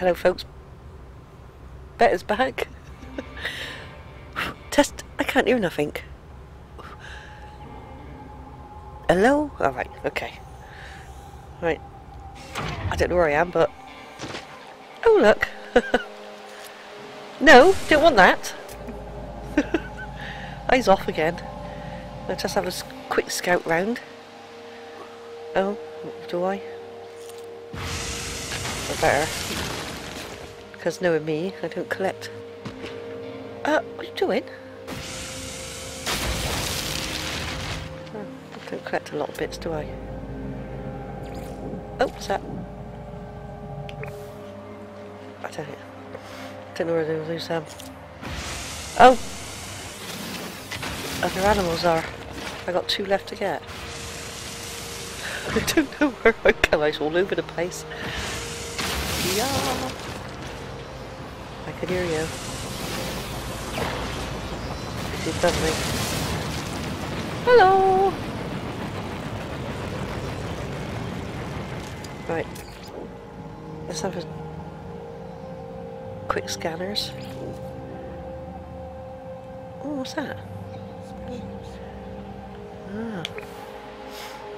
Hello, folks. Better's back. Test. I can't hear nothing. Hello? Alright, okay. Right. I don't know where I am, but... Oh, look. no, didn't want that. Eyes off again. Let's just have a quick scout round. Oh, do? I better. Because knowing me, I don't collect. Uh, what are you doing? Oh, I don't collect a lot of bits, do I? Oh, what's that? I don't know. Don't know where those um. Oh, other animals are. I got two left to get. I don't know where I go. It's all over the place. Yeah. I can hear you. It did something. Hello. Right. Let's have a quick scanners. Oh, what's that? Ah.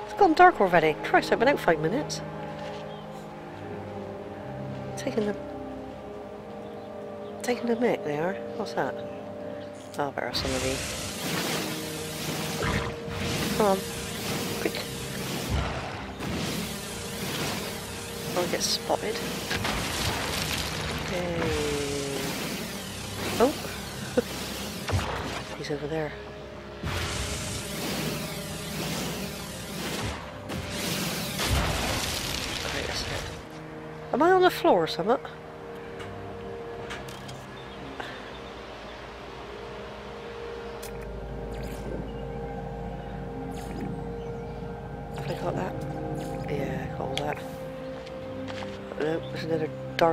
It's gone dark already. Christ, I've been out five minutes. Taking the... Taking the mic they are. What's that? Oh, better have some of these. Come on. Quick. I'll get spotted. Okay. Oh! He's over there. Am I on the floor or something?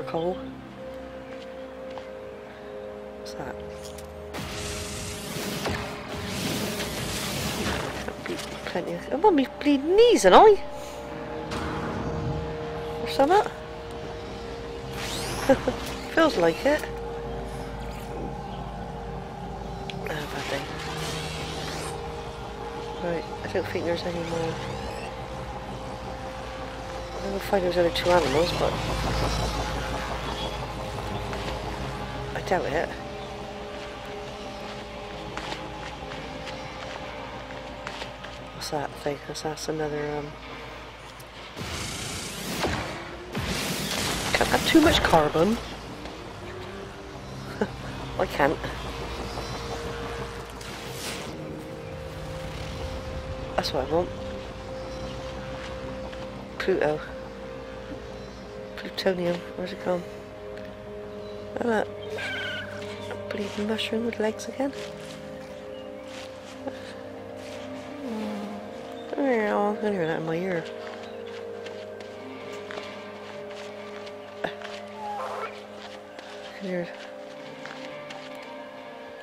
Dark. What's that? Plenty of. I'm on my bleeding knees, and I. Or something. Feels like it. Ah, bad thing. Right, I don't think there's any more. Find those other two animals, but I doubt it. What's that thing? That's, that's another um. Can't have too much carbon. I can't. That's what I want. Pluto. Plutonium. Where's it gone? That. A bleeding mushroom with legs again. Oh, I can hear that in my ear.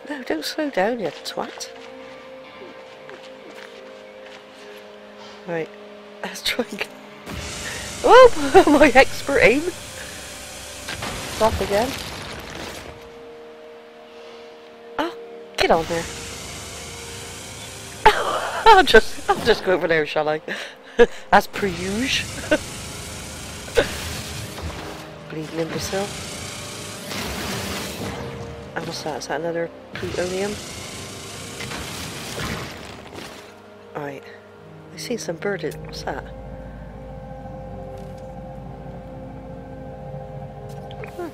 No, don't slow down, you twat. Right, let's try get... Oh, my expert aim! Off again. Oh, get on there. I'll just, I'll just go over there, shall I? As per usual. Bleeding imbecile. And what's that? Is that another plutonium? Alright. I see some birded. What's that?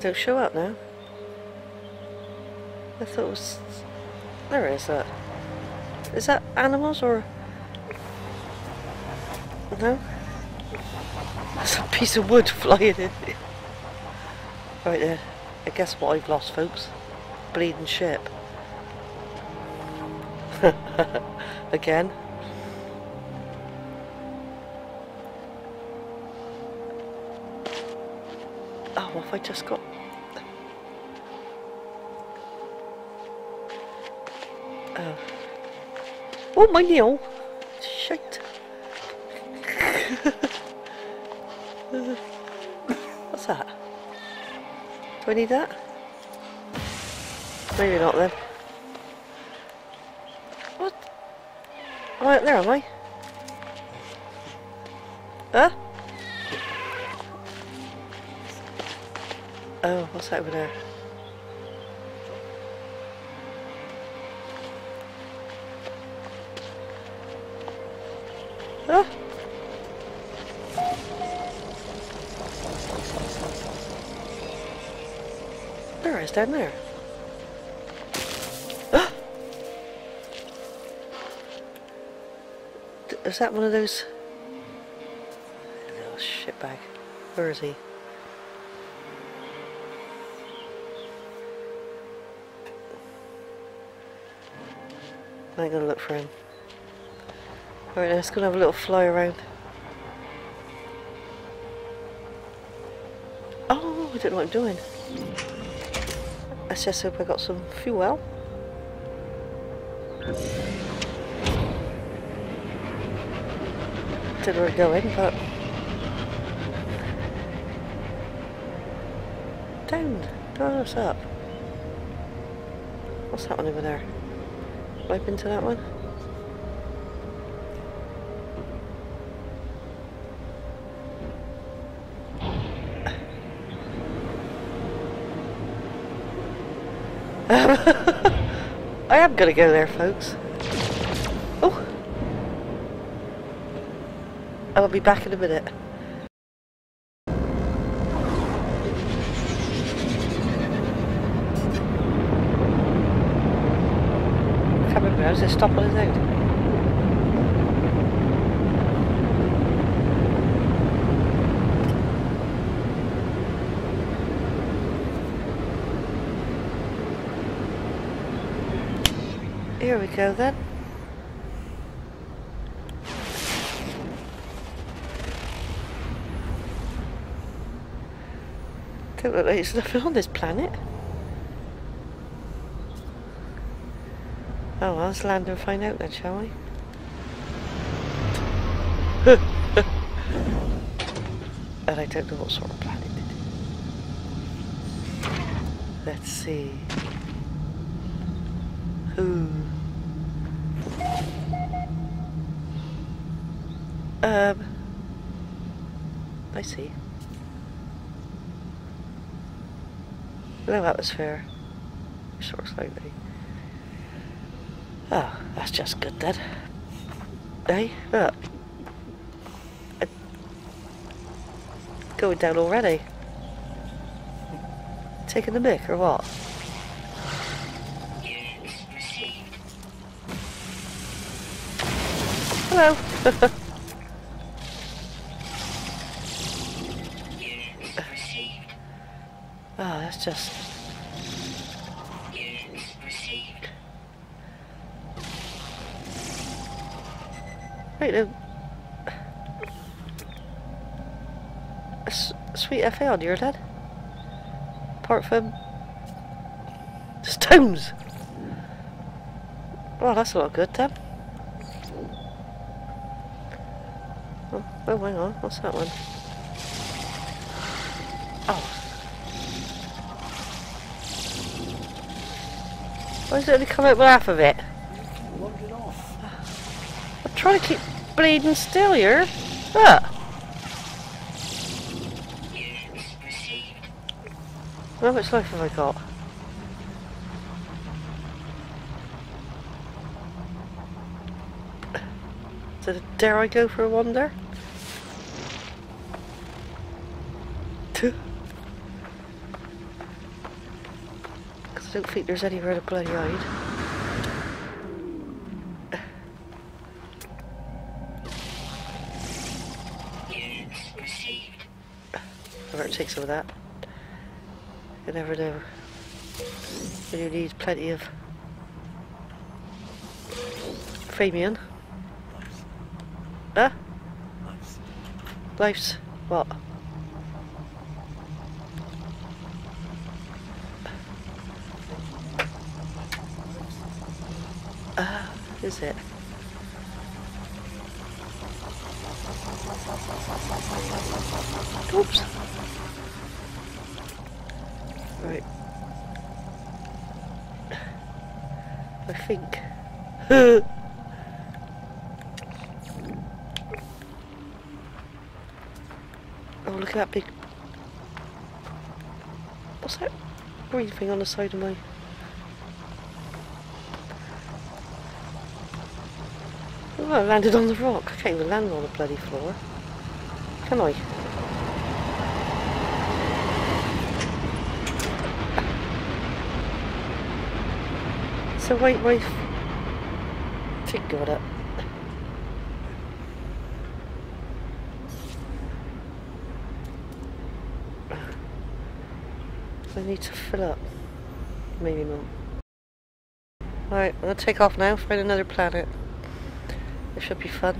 Don't show up now. I thought it was... There is that. Is that animals or... No? That's a piece of wood flying in. right there. I guess what I've lost, folks. Bleeding ship. Again. I just got? Oh. Oh, my nail! Shit. What's that? Do I need that? Maybe not then. What? Up there, am I? Oh, what's that over there? Huh? There is, down there. Is that one of those... Little shitbag. Where is he? I'm gonna look for him. Alright, let's go and have a little fly around. Oh, I don't know what I'm doing. Let's just hope I got some fuel. Don't where we're going, but... Down! Down us up. What's one over there? Wipe into that one? I am gonna go there, folks. Oh! I'll be back in a minute. Does it stop his own? Here we go then. Don't look like there's nothing on this planet. Oh well, let's land and find out then, shall we? and I don't know what sort of planet it is. Let's see. Who? Um. I see. Low atmosphere. Short slightly. Oh, that's just good then. Hey, look. Uh, Going down already. Taking the mic or what? Hello. oh, that's just. Right then. S- sweet FA on your head. Apart from stones. Well, that's a lot good then. Oh, oh, hang on. What's that one? Oh. Why does it only come out with half of it? Logged it off. I'm trying to keep bleeding still here. Look. How much life have I got? So dare I go for a wander? Because I don't think there's anywhere to bloody hide. I take of that. You never know. When you need plenty of. Nice. Huh? Nice. Life's what? Ah, is it? Oops. Right. I think. oh, look at that big. What's that green thing on the side of my. Oh, I landed on the rock. I can't even land on the bloody floor. Can I? Wait, wait. Think got it. I need to fill up. Maybe not. Right, I'm gonna take off now, find another planet. It should be fun.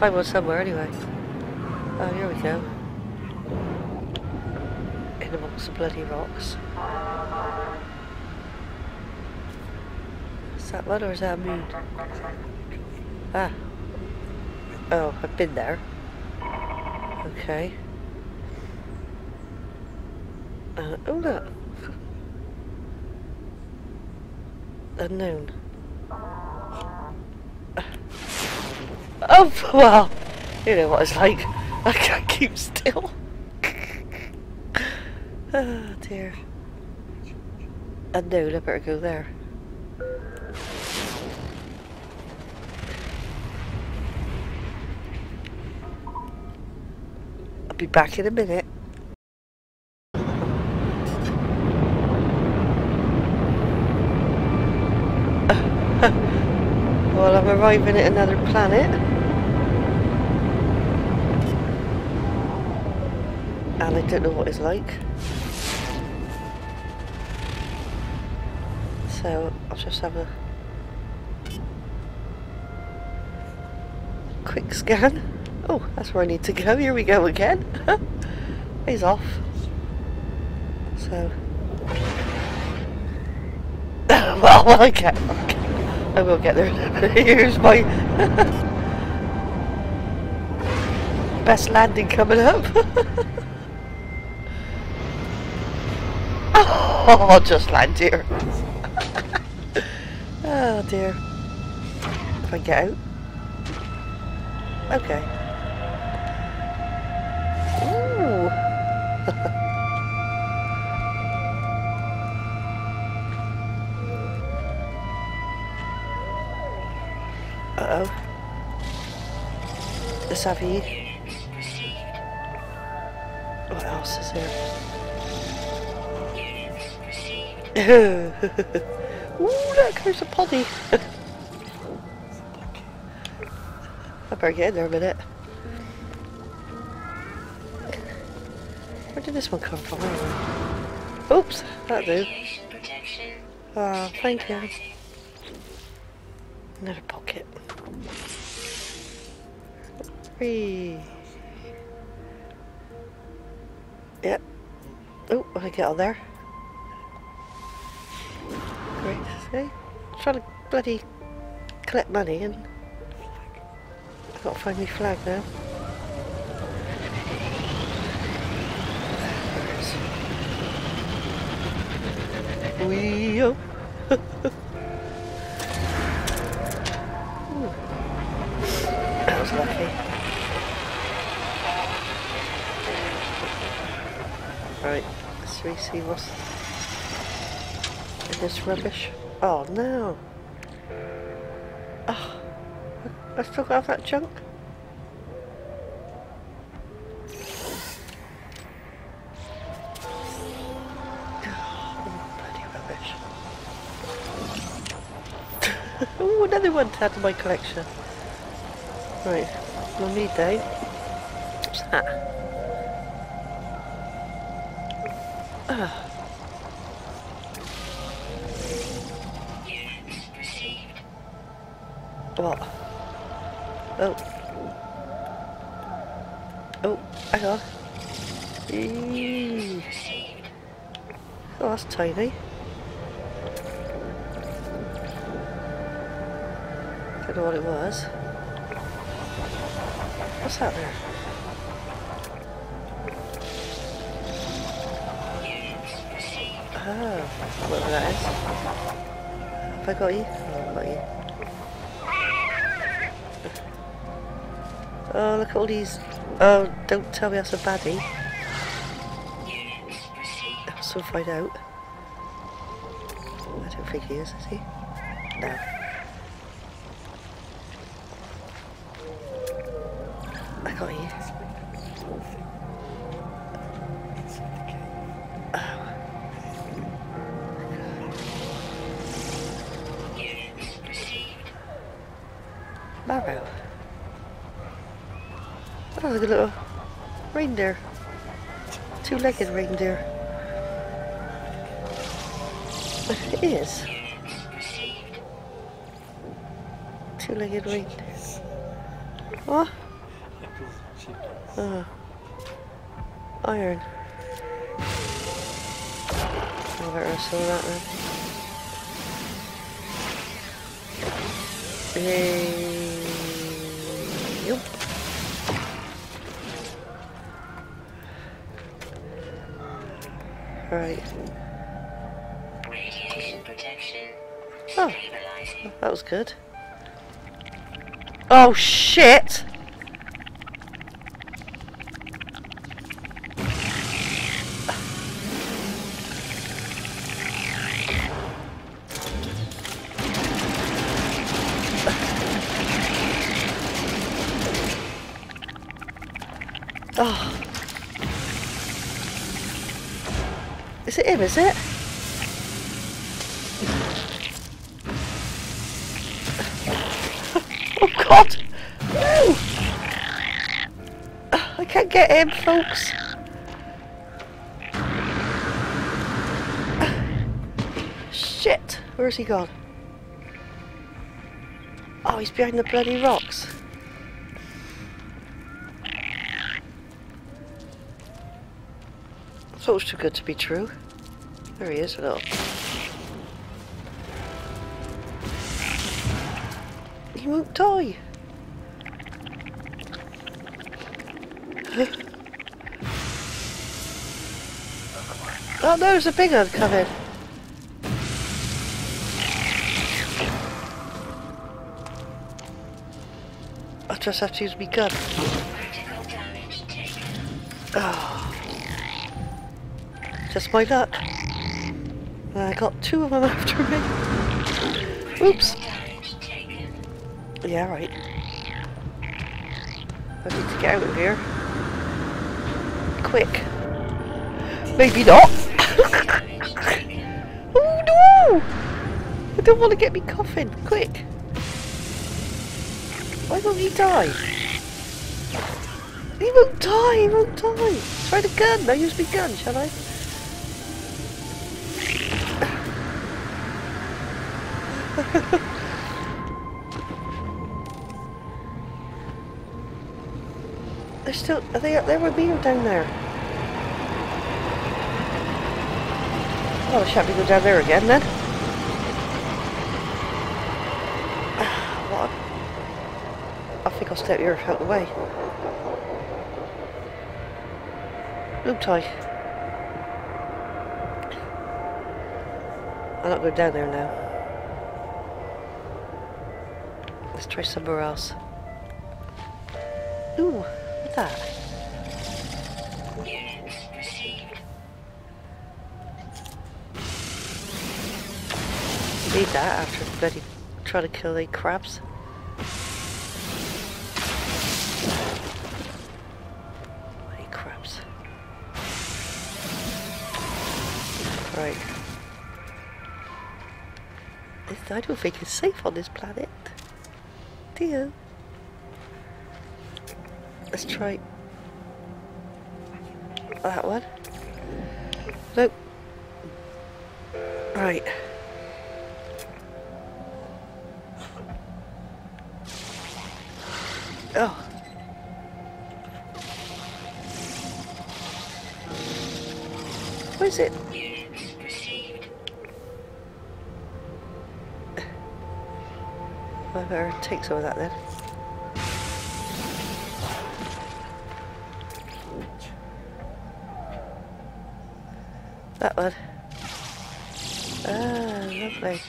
Find one somewhere anyway. Oh, here we go. In amongst the bloody rocks. Is that one or is that a moon? Ah. Oh, I've been there. Okay. Uh, oh look. Unknown. Oh, well, you know what it's like. I can't keep still. oh, dear. Unknown, I better go there. I'll be back in a minute. well, I'm arriving at another planet. And I don't know what it's like. So, I'll just have a quick scan. Oh, that's where I need to go. Here we go again. He's off. So. well, I get. I will get there. Here's my best landing coming up. oh, I'll just land here. oh dear. If I get out. Okay. Savvy. What else is there? Ooh, look, there's a poddy. I better get in there a minute. Where did this one come from? Oops, that do. Ah, oh, thank you. Another pocket. Whee. Yep. Oh, I get on there. Great. See? Trying to bloody collect money and I've got to find my flag now. Wee oh. Let's we see in this rubbish. Oh no! Oh, I still got that junk. Oh, bloody rubbish. oh, another one to add to my collection. Right, we'll need that. What's that? What? Oh. Oh, hang on. Oh, that's tiny. Don't know what it was. What's that there? Oh, whatever that is. Have I got you? Oh, got you. Oh, look at all these. Oh, don't tell me that's a baddie. I'll soon find out. I don't think he is, is he? No. Two-legged reindeer. It is. Two-legged reindeer. What? Oh. Iron. I better saw that then. Yay. Right. Radiation protection. Oh, that was good. Oh shit! Is it is it? Oh god! No! I can't get him, folks. Shit! Where's he gone? Oh, he's behind the bloody rocks. It was too good to be true. There he is, look. He won't die. oh there's a big one coming. I just have to use my gun. Oh. Just my luck. I got two of them after me. Oops. Yeah, right. I need to get out of here. Quick. Maybe not. Oh no! I don't want to get me coffin. Quick. Why won't he die? He won't die. He won't die. Try the gun. I'll use my gun, shall I? They're still. Are they? They were beer down there. Oh, shall we go down there again then? what? I think I'll step here out the way. Look tight. I'm not going down there now. Let's somewhere else. Ooh, what's that? Units received. Need that after bloody trying to kill the crabs. Bloody crabs. Right. I don't think it's safe on this planet. Dear. Let's try that one. Nope. Right. Oh. Where's it? Better take some of that then. That one. Ah, lovely.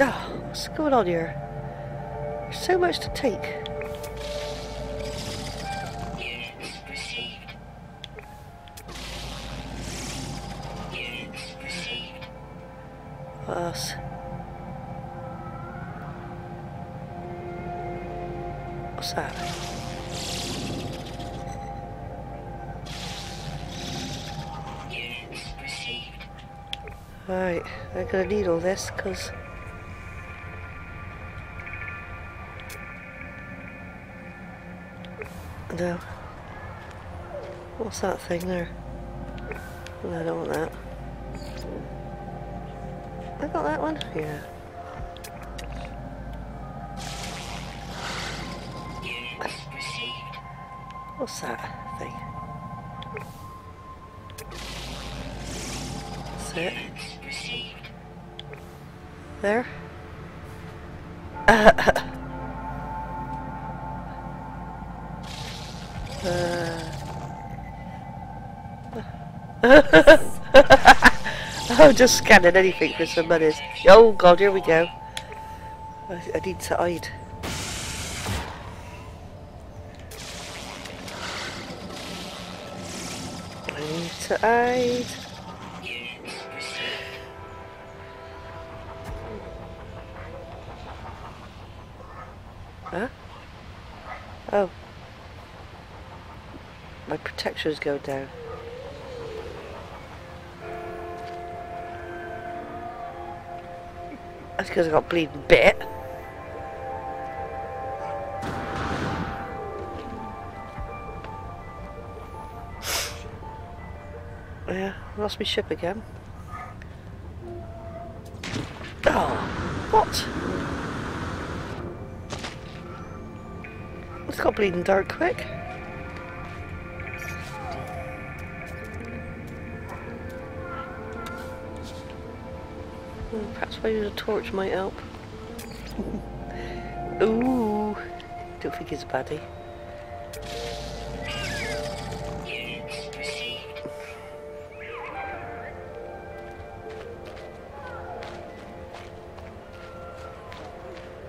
Oh, what's going on here? There's so much to take. Gonna need all this because no. What's that thing there? I don't want that. I got that one? Yeah. What's that thing? That's it. There. I'm just scanning anything for some monies. Oh god, here we go. I, I need to hide. I need to hide. My protections go down. That's because I got bleeding bit. Yeah, lost my ship again. Oh, what? It's got bleeding dark quick. Hmm, Perhaps maybe a torch might help. Ooh, don't think it's a baddie.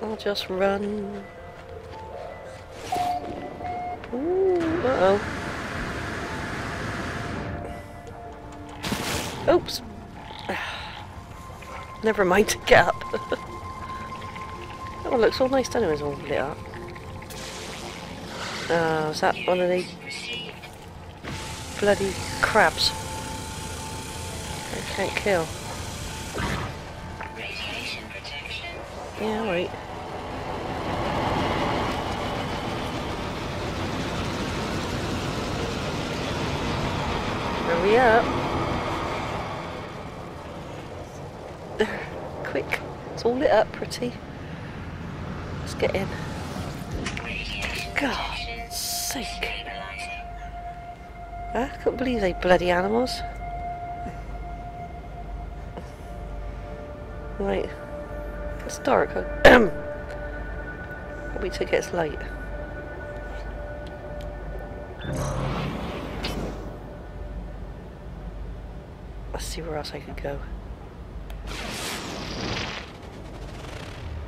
I'll just run. Ooh, uh oh. Oops. Never mind get up. oh, it looks all nice, doesn't it? It's all lit up. Oh, is that one of the bloody crabs? I can't kill. Yeah, alright. Hurry up. There, quick. It's all lit up pretty. Let's get in. God's sake. I couldn't believe they bloody animals. Right. It's dark. I'll wait till it gets light. Let's see where else I could go.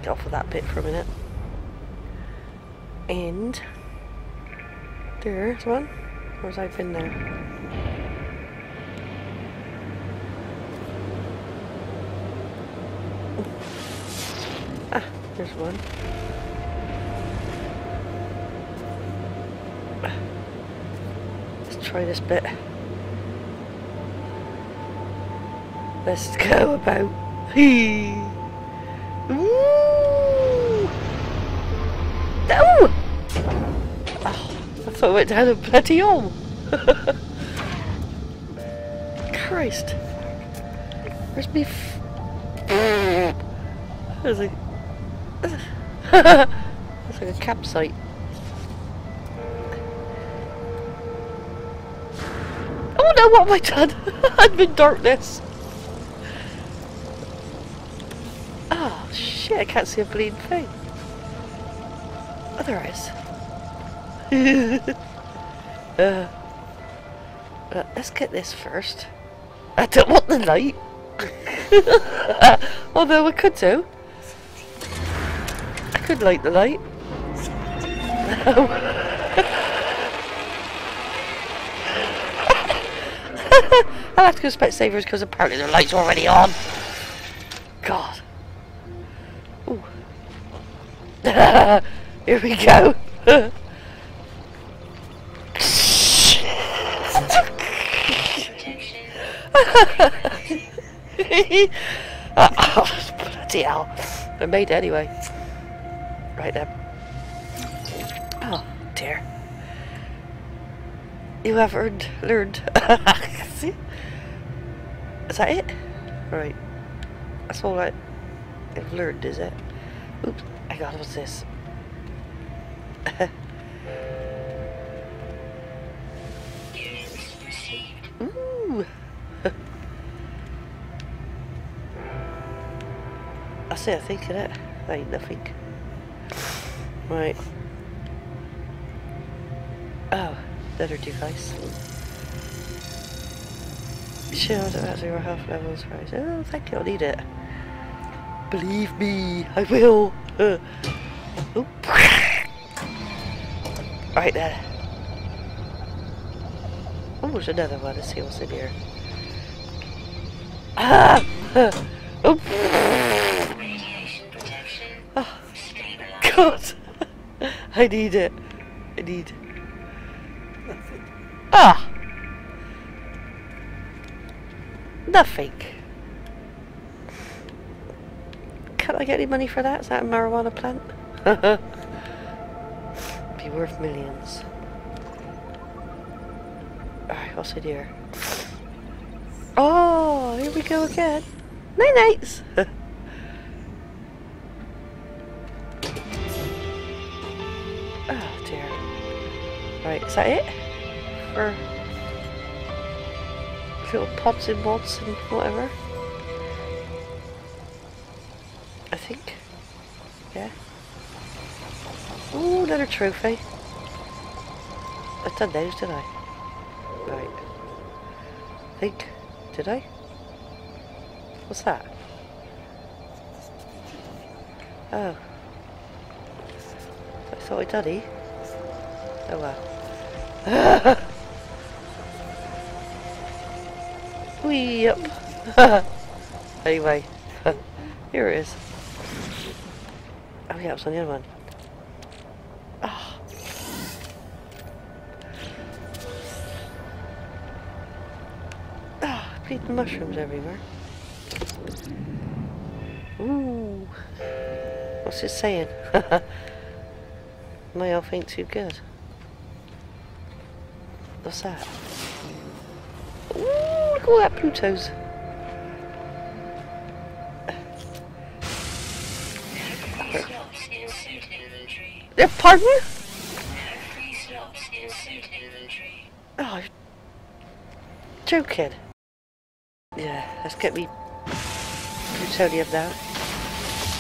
Off of that bit for a minute. And there's one. Where's I been there? Ah, there's one. Let's try this bit. Let's go about. Hee. I went down a bloody. Christ. Where's me? F- It's like, it's like a campsite. Oh no, what have I done? I'm in darkness. Oh shit, I can't see a bleeding thing. Oh, there is. uh, uh, let's get this first. I don't want the light. Although I could do. I could light the light. I'll have to go Specsavers because apparently the light's already on. God. Ooh. Here we go. Oh, bloody hell. I made it anyway. Right then. Oh, dear. You have earned, learned. See? Is that it? Right. That's all I have learned, is it? Oops. I got what's this? It, I think, innit? That ain't nothing. Right. Oh, leather device. Shield at zero health levels, right? Oh, thank you, I'll need it. Believe me, I will. Uh. Oop. Right there. Oh, there's another one. Let's see what's in here. Ah! Oh, Radiation protection. oh God! I need it. I need. Nothing. Ah! Nothing. Can I get any money for that? Is that a marijuana plant? Be worth millions. Alright, what's in here? Oh, here we go again. Night nights. that it? For little pods and mods and whatever? I think. Yeah. Ooh, another trophy. I've done those, did I? Right. I think. Did I? What's that? Oh. I thought I'd done it. Oh well. Wee up. anyway, here it is. Oh yeah, it was on the other one. Ah. Ah, bleeding mushrooms everywhere. Ooh. What's it saying? My health ain't too good. What's that? Ooh, look at all that Pluto's. Uh, pardon? Oh, joking. Yeah, let's get me plutonium now.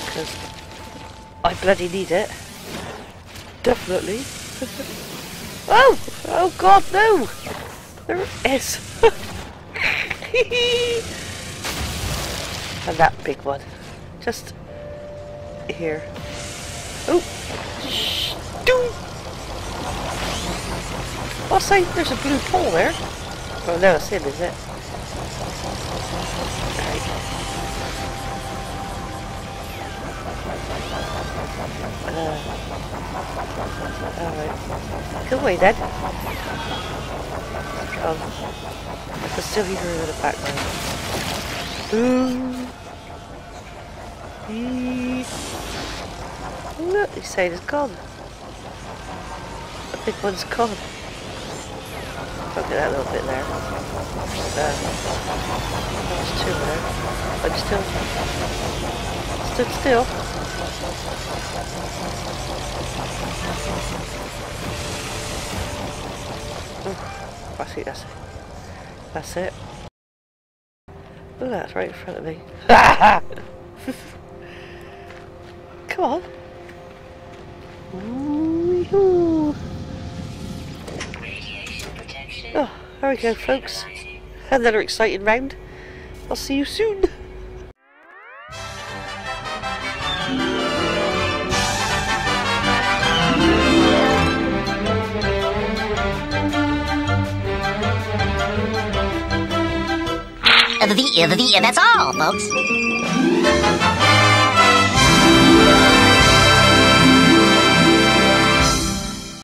Because I bloody need it. Definitely. oh! Oh god, no! There it is. and that big one. Just here. Oh! Shh! Doo! I'll say there's a blue pole there. Oh no, it's him, is it? Uh, Alright. Go away then. Um, I can still hear her in the background. Ooh. Look, the side is gone. The big one's gone. Look at that little bit there. There. That's two there. Hold still. Stood still. Oh, I think that's it. That's it. Look, that's right in front of me. Come on. Ooh-hoo. There we go, folks. Another exciting round. I'll see you soon. The, uh, the, uh, that's all, folks.